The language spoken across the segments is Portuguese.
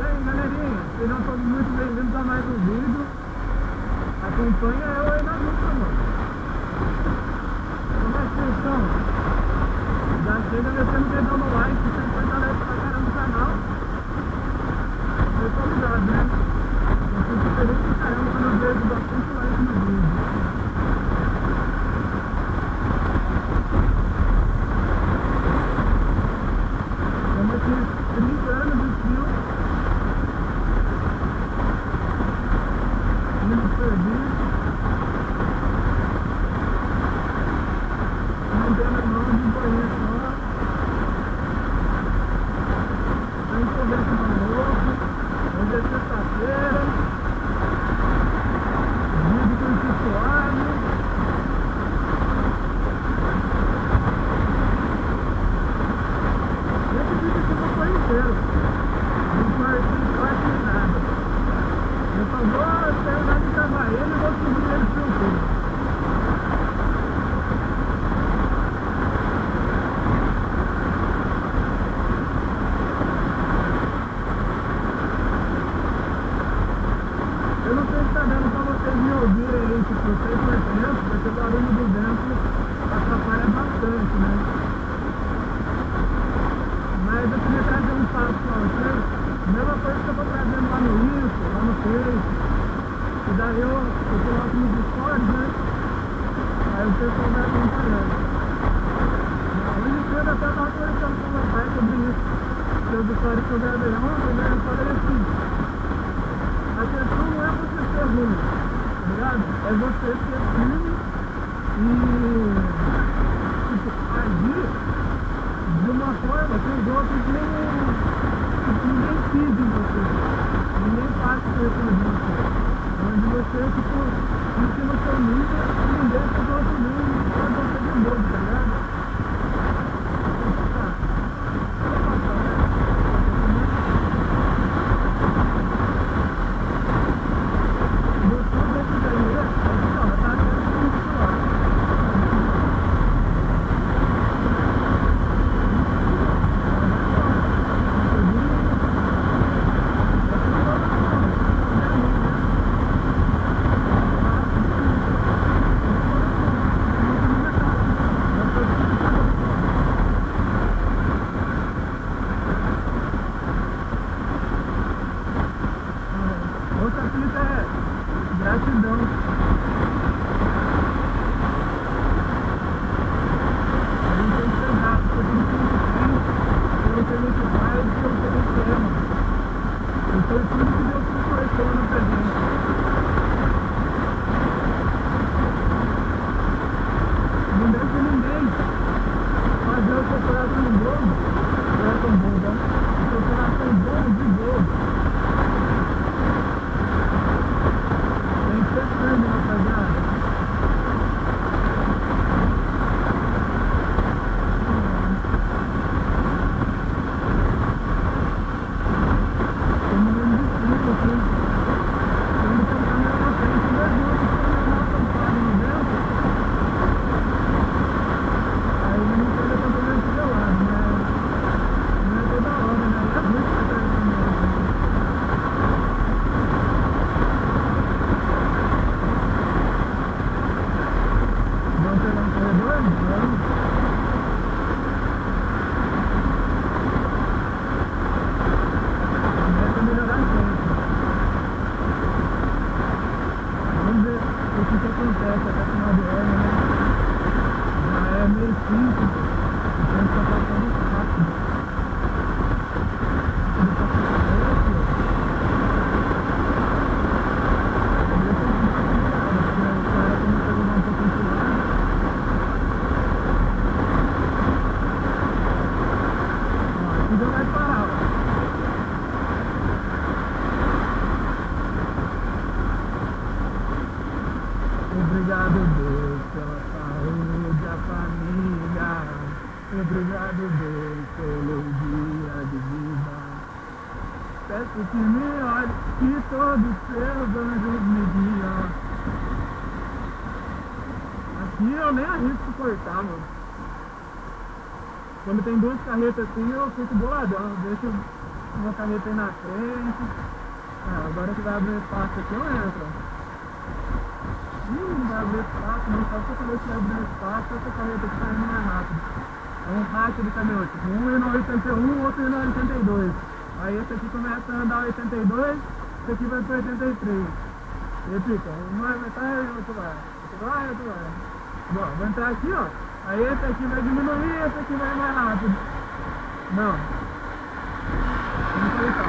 Aí galerinha, sejam todos muito bem-vindos a mais um vídeo. Acompanha eu aí na luta, mano. Que vocês estão? Já chega deixando o dedão no like, aí fortalece pra caramba o canal. Vocês estão ligados, né? Eu fico feliz pra caramba quando eu vejo like no vídeo. Estamos aqui 30 anos de fio. Indo serviço. Mantendo a mão de banheiro só. Sem conversa maluco. Hoje é sexta-feira. Vídeo com esse suave. Esse vídeo aqui não foi inteiro. Não foi quase nada. Eu só vou terminar de gravar ele e vou subir ele pro YouTube. Eu não sei se tá dando pra vocês me aí, tipo, 100%, porque o barulho do vento atrapalha bastante, né? Mas eu queria trazer um papo pra vocês, mesma coisa que eu tô trazendo lá no Insta, lá no Face, e daí eu, eu coloco nos stories, né? Aí o pessoal vai acompanhando. Hoje cedo até tava conversando com meu pai sobre isso, sobre stories que eu gravei ontem, né? Eu falei assim, a questão não é você ser ruim, tá ligado? É você ser firme e tipo, agir de uma forma que os outros nem, ninguém pisa em você. Ninguém por isso de você. Onde você, tipo, fica no seu nível e não deixa os outros nem fazer você de bobo, tá ligado? Obrigado, Deus, pela. Obrigado, Deus, pelo dia de vida. Peço que me olhe, que todos seus anjos me guiam. Aqui eu nem arrisco cortar, mano. Quando tem duas carretas assim, eu fico boladão. Deixo uma carreta aí na frente. Ah, agora que vai abrir espaço aqui eu entro. Ih, não vai abrir espaço, não. Só se eu falei que vai abrir espaço, essa carreta aqui tá indo mais rápido. Um racha de caminhão, tipo, um indo 81, outro indo 82. Aí esse aqui começa a andar 82, esse aqui vai para 83. E fica, um vai metade e outro vai. Outro vai, outro vai. Bom, vou entrar aqui, ó. Aí esse aqui vai diminuir, esse aqui vai mais rápido. Não. Vamos colocar.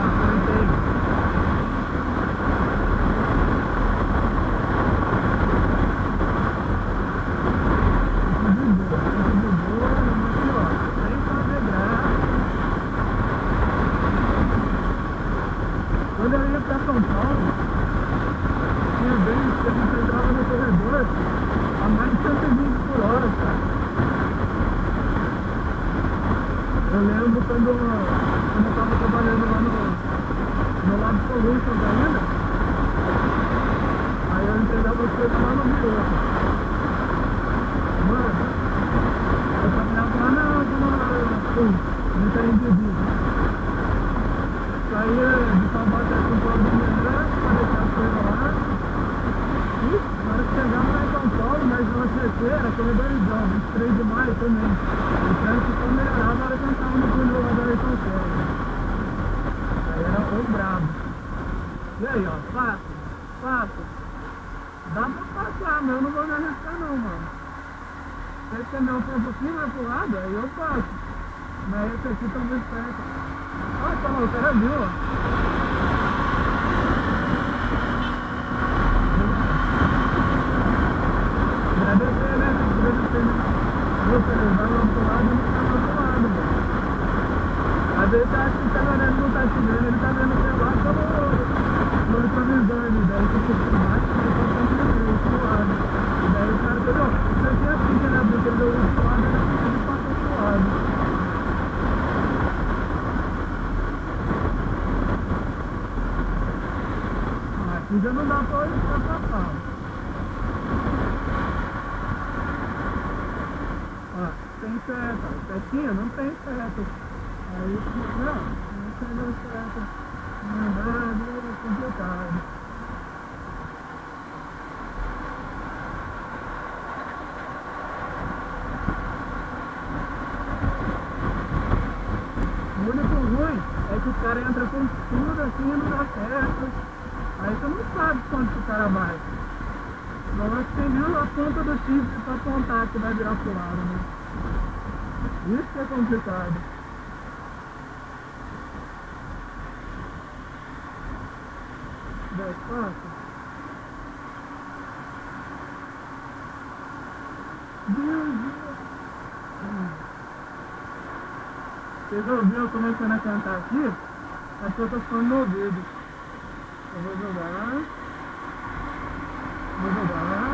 Ah, coloquei. Quando eu ia para São Paulo, tinha vezes que a gente entrava no corredor a mais de 120 por hora, cara. Eu lembro quando, quando eu estava trabalhando lá no, no Lab Solutions ainda, aí eu entregava as coisas lá no Rio. Mano, eu trabalhava lá na Itaim de Vida saía de Taubaté com o povo de manhã, para deixar as coisas lá. E na hora que chegava lá em São Paulo, mas na terceira, corredorizão, 23 de maio também. O trânsito só melhorava na hora que eu estava no túnel lá da Senna. Aí era o brabo. E aí, ó, fácil, fácil. Dá pra passar, mas eu não vou me arriscar não, mano. Se esse caminhão for um pouquinho mais pro lado, aí eu passo. Mas esse aqui tá muito perto. Ah, tá, o cara viu, ó. Agradecer, né? Agradecer, né? Você vai lá pro lado não tá lá pro lado, mano. Às vezes tá que tá olhando não tá te vendo, ele tá vendo o celular retrovisor ali, daí você fica mais, ele tá no outro lado. E daí o cara falou, isso aqui é assim, né? Porque ele deu o outro lado, ele passou pro lado. Aqui já não dá pra olhar pra cá. Ó, tem seta. Setinha não tem seta. Aí, não, não tem seta. Não é nada, é complicado. O único ruim é que o cara entra com tudo assim e não dá certo. Aí você não sabe quanto que o cara vai. Mas você viu a ponta do chifre para apontar que vai virar pro lado, né? Isso é complicado. Dez passos. Deus. Vocês ouviram começando a cantar aqui? As pessoas estão falando no ouvido. Eu vou jogar. Vou jogar.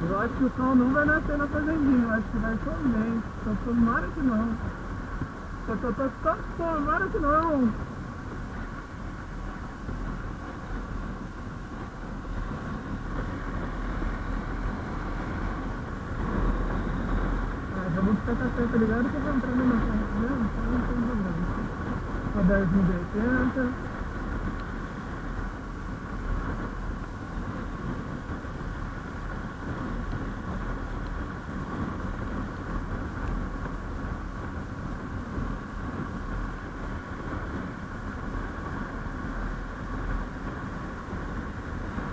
Eu acho que o sol não vai nascer na fazendinha, eu acho que vai somente. Só tomara que não. Só que eu tô só tomara que não. Ah, já ficar café, tá ligado? Que eu vou entrar na frente mesmo, então não tem problema. A 10.080.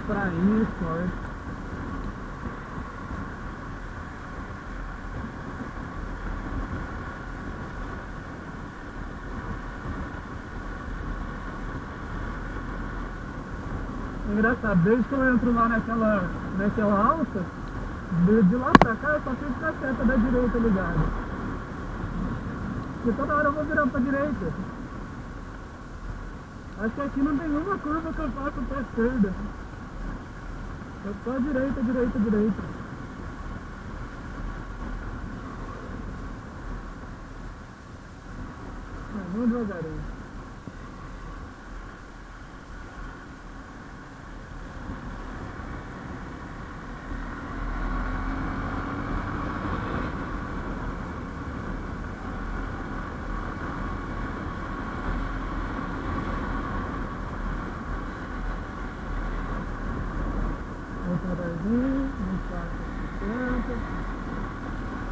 pra isso, ó. Engraçado, desde que eu entro lá naquela, naquela alça, de, de lá pra cá eu só fico com a seta da direita ligada. Porque toda hora eu vou virar pra direita. Acho que aqui não tem nenhuma curva que eu faço pra esquerda. É só direita, direita, direita. Ah, vamos devagarinho.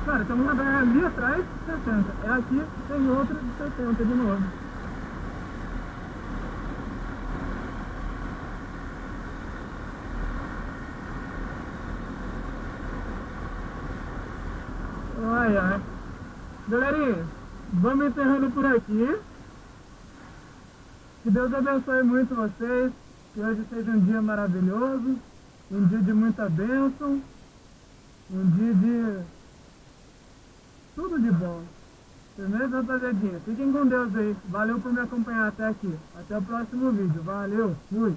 Cara, tem uma BR ali atrás de 60. É aqui, tem outra de 70 de novo. Ai, ai. Galerinha, vamos encerrando por aqui. Que Deus abençoe muito vocês. Que hoje seja um dia maravilhoso. Um dia de muita bênção. Um dia de tudo de bom. Beleza, rapaziadinha? Fiquem com Deus aí. Valeu por me acompanhar até aqui. Até o próximo vídeo. Valeu. Fui.